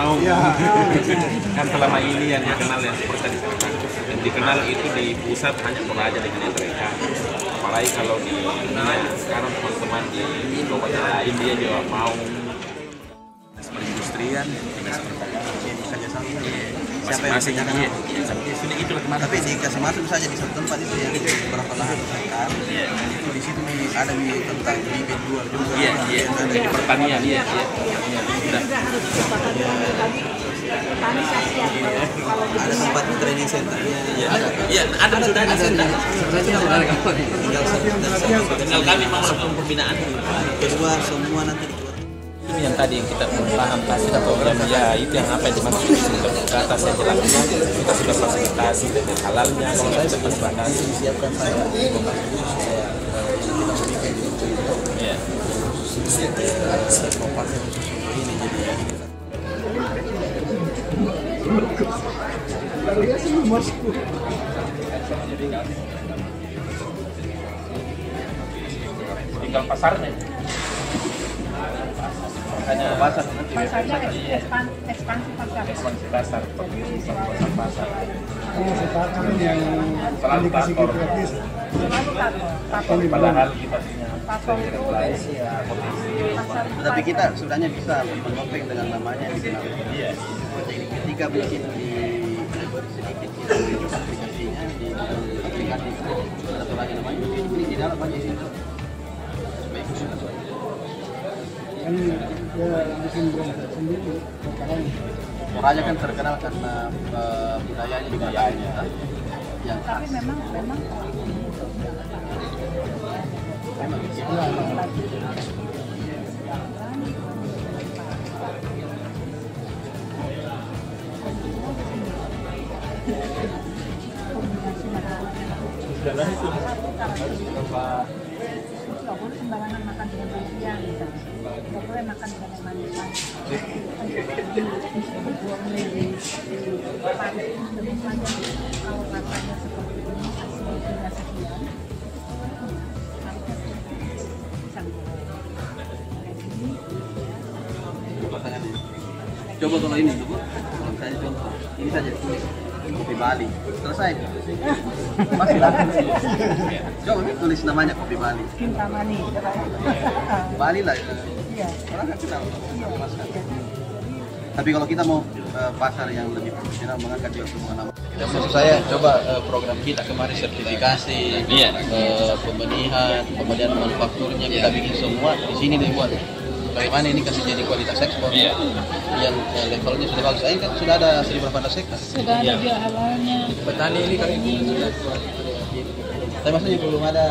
Mau. kan selama ini yang dikenal yang seperti tadi yang dikenal itu di pusat hanya Toraja dengan yang mereka. Apalagi kalau di dunia sekarang teman-teman di kabupaten lain dia juga mau perindustrian, dinas perdagangan, Saja sama. Masing-masing Siapa iya. yang Iya, sini itu lah kemarin. Tapi dikasih masuk saja di satu tempat itu yang beberapa lahan besar. Itu di situ ada nih tentang bibit luar juga. Iya, iya, Ada di pertanian, iya, iya. Iya, sudah. ada tempat training centernya. Iya, iya, ada sudah ada. Tinggal satu Tinggal kami mau lakukan pembinaan. kedua semua nanti yang tadi yang kita paham pasti kita program ya itu yang apa yang dimaksud ke atas yang jelasnya kita sudah fasilitasi dengan halalnya saya bahan Disiapkan saya khusus saya makanya pasar Pasarnya ekspansi pasar. ekspansi pasar. Pasar. Pasar yang selalu kantor Selalu. Tato. padahal kita punya ya potensi tetapi kita sudahnya bisa menopeng dengan namanya dikenal iya. Jadi ketika bikin di sedikit aplikasinya di aplikasi. Satu lagi namanya ini di dalam aja ya bikin brand sendiri sekarang Toraja kan terkenal karena eh, budayanya budayanya yang Tapi khas memang. Memang memang. Nggak sembarangan makan dengan berlebihan gitu. nggak boleh makan dengan kalau seperti ini sekian. Coba kalau ini coba, kalau saya contoh, ini saja kopi Bali, selesai. Masih laku. Coba nih tulis namanya kopi Bali. Kintamani Bali lah. iya Orang nggak kenal. Tapi kalau kita mau eh, pasar yang lebih profesional mengangkat juga semua nama. Maksud saya coba eh, program kita kemarin sertifikasi, Iya. eh, pembenihan, kemudian manufakturnya kita bikin semua di sini dibuat. Bagaimana ini kasih jadi kualitas ekspor Iya. yang eh, levelnya sudah bagus. Saya kan sudah ada 1800 hektar. sudah ada dia halalnya Petani ini kami sudah tapi maksudnya belum ada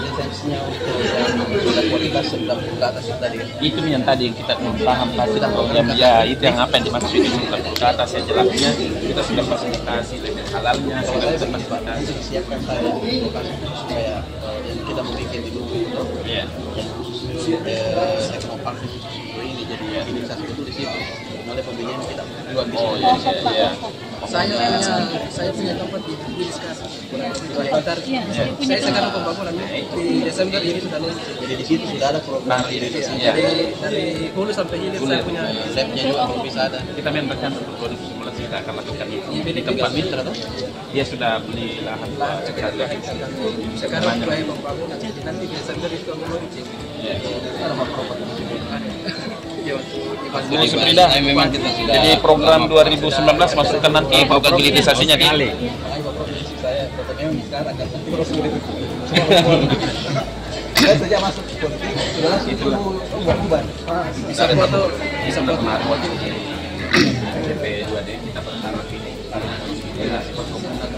lisensinya untuk yang sudah kualitas sedang ke atas tadi. itu yang tadi yang kita belum paham pasti kita program ya itu yang apa yang dimaksud itu ke atas yang jelasnya kita sudah fasilitasi halalnya Kalau saya fasilitasi nanti disiapkan saya lokasi supaya yang kita mau bikin di Lubu itu iya. yang khusus eh, ekmo park khusus untuk ini jadi hilirisasi itu di situ. Oleh pembelian kita jual di oh situ. iya. Iya iya saya punya saya punya tempat di di sekarang. Dua hektar Iya, saya punya saya sekarang pembangunan di Desember ini sudah launching Jadi di situ sudah ada program Nah, iya. dari dari hulu sampai hilir saya punya Labnya juga kalau bisa ada. kita rencana untuk 2019 kita akan lakukan itu Di di tempat mitra tuh dia sudah beli lahan. Dua hektar lagi sekarang mulai pembangunan nanti Desember itu kami launching Iya. Properti di situ. Jadi sudah memang kita sudah jadi program 2019 masukkan nanti program hilirisasinya di prinsip saya sejak masuk politik sudah langsung itu ubah-ubah. bisa foto bisa kemarin waktu di DP 2D kita pertama ini ya sifat komunitas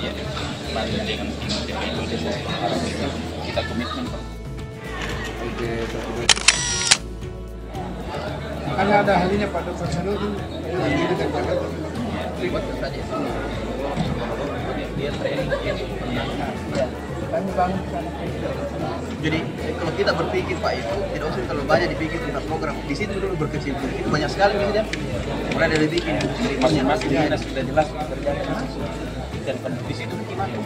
ya bantu dengan tim DP 2D kita komitmen Pak. Karena ada halinya Pak Dr. Sarul itu. Dia training. Jadi kalau kita berpikir Pak itu tidak usah terlalu banyak dipikir tentang program. Di situ dulu berkecimpung. Itu banyak sekali misalnya. Mulai dari bikin Masing-masing dinas sudah jelas dan di situ gimana?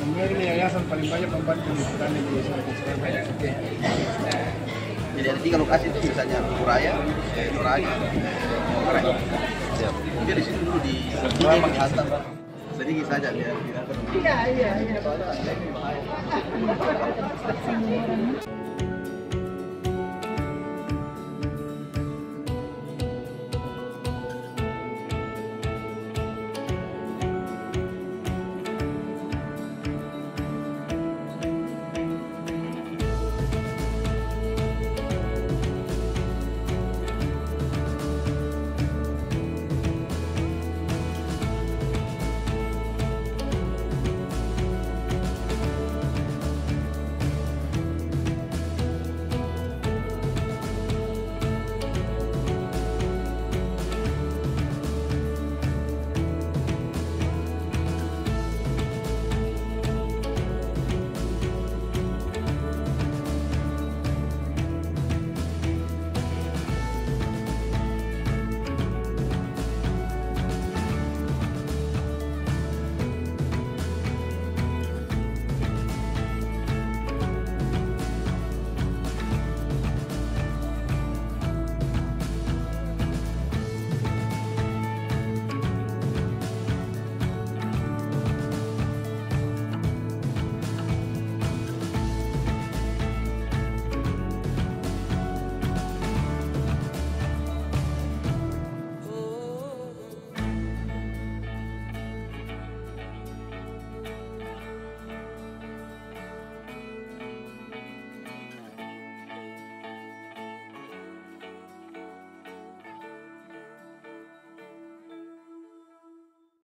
Kemudian ini yayasan paling banyak membantu di petani di Sulawesi Selatan. Jadi ada tiga lokasi itu misalnya Kuraya, Toraja, Kuraya. Mungkin di situ dulu di Selama Hasan. Sedikit saja biar kita Iya, iya, iya.